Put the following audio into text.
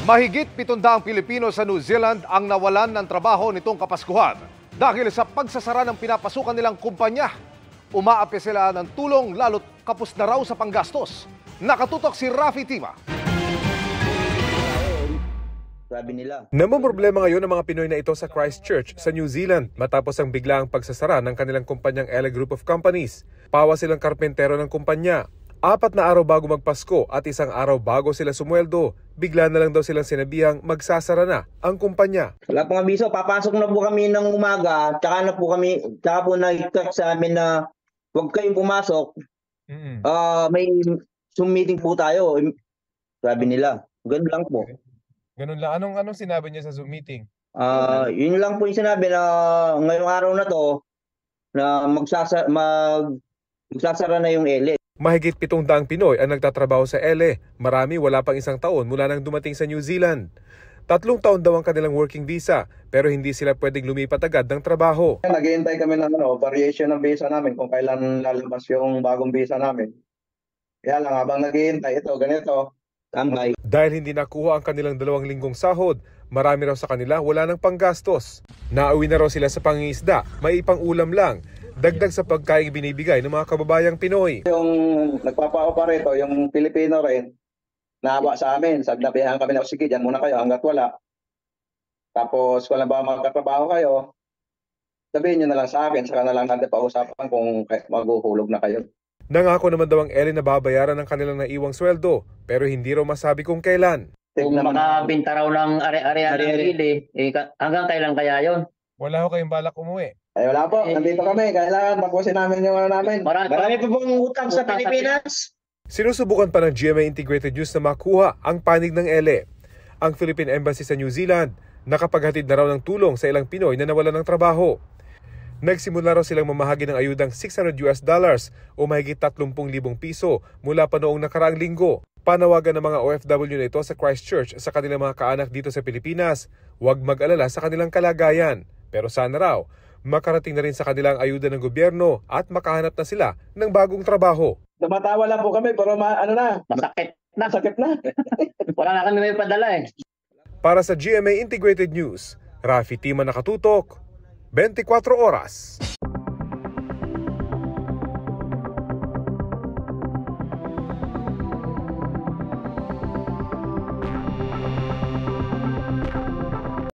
Mahigit 700 Pilipino sa New Zealand ang nawalan ng trabaho nitong Kapaskuhan dahil sa pagsasara ng pinapasukan nilang kumpanya. Umaapi sila ng tulong lalo't kapos na raw sa panggastos. Nakatutok si Rafi Tima. Sabi nila. Namumroblema ngayon ang mga Pinoy na ito sa Christchurch sa New Zealand matapos ang biglaang pagsasara ng kanilang kumpanyang Ella Group of Companies. Pawa silang karpentero ng kumpanya. Apat na araw bago magpasko at isang araw bago sila sumweldo, bigla na lang daw silang sinabihang magsasara na ang kumpanya. Wala pong abiso, papasok na po kami ng umaga, tsaka na po kami, tsaka po nag-text sa amin na huwag kayong pumasok, Ah, may Zoom meeting po tayo. Sabi nila. Ganun lang po. Ganun lang. Anong anong sinabi niya sa Zoom meeting? Ah, yun lang po yung sinabi na ngayong araw na to na magsasa mag magsasara na yung ele. Mahigit pitong daang Pinoy ang nagtatrabaho sa ELE. Marami wala pang isang taon mula nang dumating sa New Zealand. Tatlong taon daw ang kanilang working visa pero hindi sila pwedeng lumipat agad ng trabaho. Naghihintay kami ng ano, variation ng visa namin kung kailan lalabas yung bagong visa namin. Kaya lang habang naghihintay ito, ganito. Tambay. Dahil hindi nakuha ang kanilang dalawang linggong sahod, marami raw sa kanila wala ng panggastos. Nauwi na raw sila sa pangingisda, may ipang ulam lang, dagdag sa pagkain binibigay ng mga kababayang Pinoy. Yung nagpapa-operate, yung Pilipino rin, nahawa sa amin. Sagnabihan kami na, sige, dyan muna kayo hanggat wala. Tapos kung ba magkatrabaho kayo, sabihin nyo na lang sa akin, saka na lang natin pausapan kung maghuhulog na kayo. Nangako naman daw ang Ellen na babayaran ng kanilang naiwang sweldo, pero hindi raw masabi kung kailan. Kung makabinta raw ng are-are ng Are-are. bili, eh, hanggang kailan kaya yon? Wala ho kayong balak umuwi. Ay wala po, nandito kami. Kailangan tapusin namin yung ano namin. Marami, Marami pa sa Utang sa Pilipinas. Sinusubukan pa ng GMA Integrated News na makuha ang panig ng ELE. Ang Philippine Embassy sa New Zealand nakapaghatid na raw ng tulong sa ilang Pinoy na nawalan ng trabaho. Nagsimula raw silang mamahagi ng ayudang 600 US dollars o mahigit 30,000 piso mula pa noong nakaraang linggo. Panawagan ng mga OFW na ito sa Christchurch sa kanilang mga kaanak dito sa Pilipinas, huwag mag-alala sa kanilang kalagayan. Pero sana raw, makarating na rin sa kanilang ayuda ng gobyerno at makahanap na sila ng bagong trabaho. Tumatawa lang po kami, pero ma- ano na, masakit na. nasakit na. Wala na kami may padala eh. Para sa GMA Integrated News, Rafi Tima nakatutok, 24 oras.